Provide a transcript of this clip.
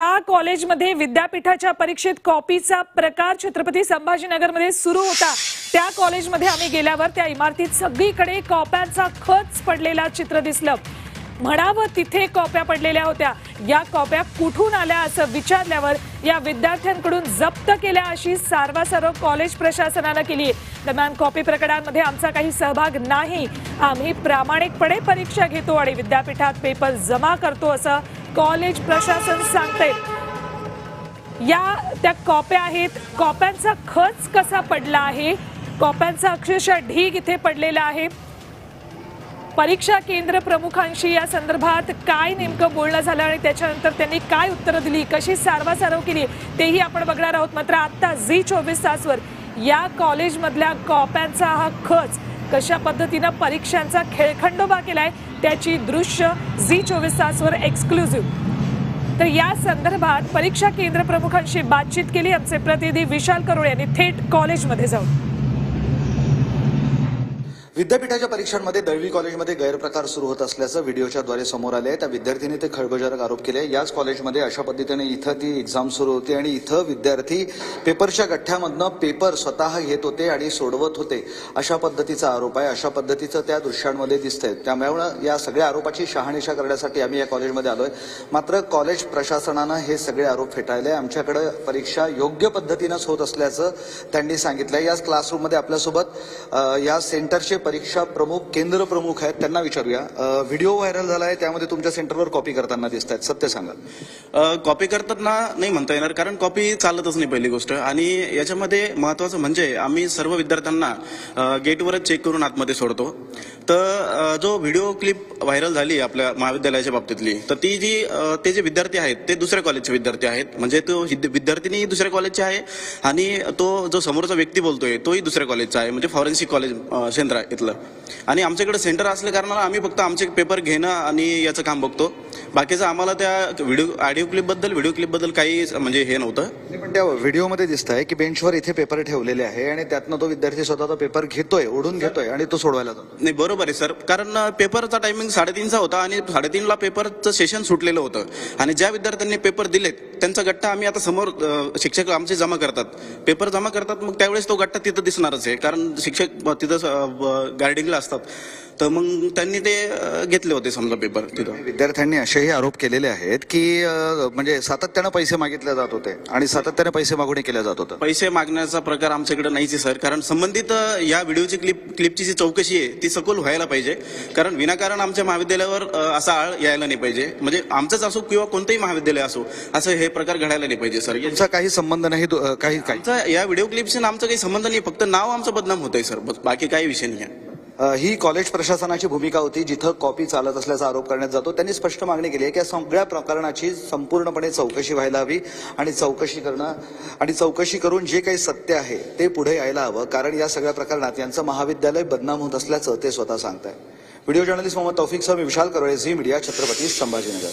या कॉलेजमध्ये विद्यापीठाच्या परीक्षेत कॉपीचा प्रकार छत्रपती संभाजीनगरमध्ये सुरू होता. त्या कॉलेजमध्ये आम्ही गेल्यावर त्या इमारतीत सगळीकडे कॉप्यांचा खच पडलेला चित्र दिसलं. म्हणावं तिथे कॉप्या पडलेल्या होत्या. या कॉप्या कुठून आल्या असं विचारल्यावर या विद्यार्थ्यांकडून जप्त केल्या अशी सारवासारव कॉलेज प्रशासनानं केली. आहे दरम्यान कॉपी प्रकरणांमध्ये आमचा काही सहभाग नाही. आम्ही प्रामाणिकपणे परीक्षा घेतो आणि विद्यापीठात पेपर जमा करतो असं कॉलेज प्रशासन सांगते. या त्या कॉप्या आहेत. कॉप्यांचा खच कसा पडला आहे? कॉप्यांचा अक्षरशः ढीग इथे पडलेला आहे. परीक्षा केंद्र प्रमुखांशी या संदर्भात काय नेमकं बोलणं झालं आणि त्याच्यानंतर त्यांनी काय उत्तरं दिली कशी सारवासारव केली तेही आपण बघणार आहोत. मात्र आत्ता झी चोवीस तासवर या कॉलेजमधल्या कॉप्यांचा हा खच कशा पद्धतीनं परीक्षांचा खेळखंडोबा केलाय त्याची दृश्य झी चोवीस तासवर एक्सक्लुझिव्ह तर या संदर्भात परीक्षा केंद्र प्रमुखांशी बातचीत केली आमचे प्रतिनिधी विशाल करोळ यांनी थेट कॉलेजमध्ये जाऊन. विद्यापीठाच्या परीक्षांमध्ये दळवी कॉलेजमध्ये गैरप्रकार सुरू होत असल्याचं व्हिडिओच्याद्वारे समोर आले त्या विद्यार्थ्यांनी ते खळबळजनक आरोप केले. याच कॉलेजमध्ये अशा पद्धतीने इथं ती एक्झाम सुरू होती आणि इथं विद्यार्थी पेपरच्या गठ्ठ्यामधनं पेपर स्वतः घेत होते आणि सोडवत होते. अशा पद्धतीचा आरोप आहे. अशा पद्धतीचं त्या दृश्यांमध्ये दिसतंय. त्यामुळे या सगळ्या आरोपाची शहानिशा करण्यासाठी आम्ही या कॉलेजमध्ये आलोय. मात्र कॉलेज प्रशासनानं हे सगळे आरोप फेटाळले. आमच्याकडे परीक्षा योग्य पद्धतीनंच होत असल्याचं त्यांनी सांगितलं याच क्लासरूममध्ये आपल्यासोबत या सेंटरचे परीक्षा प्रमुख केंद्र प्रमुख आहेत त्यांना विचारूया. व्हिडिओ व्हायरल झालाय त्यामध्ये तुमच्या सेंटरवर कॉपी करताना दिसत आहेत सत्य सांगा. कॉपी करतात ना नाही म्हणता येणार कारण कॉपी चालतच नाही पहिली गोष्ट. आणि याच्यामध्ये महत्वाचं म्हणजे आम्ही सर्व विद्यार्थ्यांना गेटवरच चेक करून आतमध्ये सोडतो. तर जो व्हिडिओ क्लिप व्हायरल झाली आपल्या महाविद्यालयाच्या बाबतीतली तर ती जी ते जे विद्यार्थी आहेत ते दुसऱ्या कॉलेजचे विद्यार्थी आहेत. म्हणजे तो विद्य- विद्यार्थिनी दुसऱ्या कॉलेजचे आहे आणि तो जो समोरचा व्यक्ती बोलतोय तोही दुसऱ्या कॉलेजचा आहे. म्हणजे फॉरेन्सिक कॉलेज सेंटर आहे इथलं. आणि आमच्याकडे सेंटर असल्या कारणानं आम्ही फक्त आमचे पेपर घेणं आणि याचं काम बघतो. बाकीचं आम्हाला त्या व्हिडिओ ऑडिओ क्लिपबद्दल व्हिडिओ क्लिपबद्दल काही म्हणजे हे नव्हतं. पण त्या व्हिडिओमध्ये दिसत आहे की बेंचवर इथे पेपर ठेवलेले आहे आणि त्यातनं तो विद्यार्थी स्वतःचा पेपर घेतोय ओढून घेतोय आणि तो सोडवायला जातो. नाही बरोबर आहे सर कारण पेपरचा टायमिंग साडेतीनचा होता आणि साडेतीनला पेपरचं सेशन सुटलेलं होतं. आणि ज्या विद्यार्थ्यांनी पेपर दिलेत त्यांचा गट्टा आम्ही आता समोर शिक्षक आमचे जमा करतात. पेपर जमा करतात मग त्यावेळेस तो गट्टा तिथं दिसणारच आहे. कारण शिक्षक तिथं गार्डिंगला असतात. तर मग त्यांनी ते घेतले होते समजा पेपर तिथं. विद्यार्थ्यांनी असेही आरोप केलेले आहेत की अ, म्हणजे सातत्यानं पैसे मागितले जात होते आणि सातत्याने पैसे मागणी केल्या जात होतं. पैसे मागण्याचा प्रकार आमच्याकडे नाहीच आहे सर. कारण संबंधित अ, या व्हिडिओची क्लिप क्लिपची जी चौकशी आहे ती सखोल व्हायला पाहिजे. कारण विनाकारण आमच्या महाविद्यालयावर अ, असा आळ यायला नाही पाहिजे. म्हणजे आमचंच असो किंवा कोणतंही महाविद्यालय असो असं हे प्रकार घडायला नाही पाहिजे सर. तुमचा काही संबंध नाही दु- अ, काही काही. आमचा या व्हिडिओ क्लिपशी आमचा काही संबंध नाही फक्त नाव आमचं बदनाम होतंय सर. बस बाकी काही विषय नाही आहे. ही कॉलेज प्रशासनाची भूमिका होती जिथं कॉपी चालत असल्याचा आरोप करण्यात जातो. त्यांनी स्पष्ट मागणी केली आहे की या सगळ्या प्रकरणाची संपूर्णपणे चौकशी व्हायला हवी आणि चौकशी करणं आणि चौकशी करून जे काही सत्य आहे ते पुढे यायला हवं कारण या सगळ्या प्रकरणात यांचं महाविद्यालय बदनाम होत असल्याचं ते स्वतः सांगत आहे व्हिडिओ जर्नलिस्ट मोहम्मद तौफिक सह विशाल करोळे झी मीडिया छत्रपती संभाजीनगर.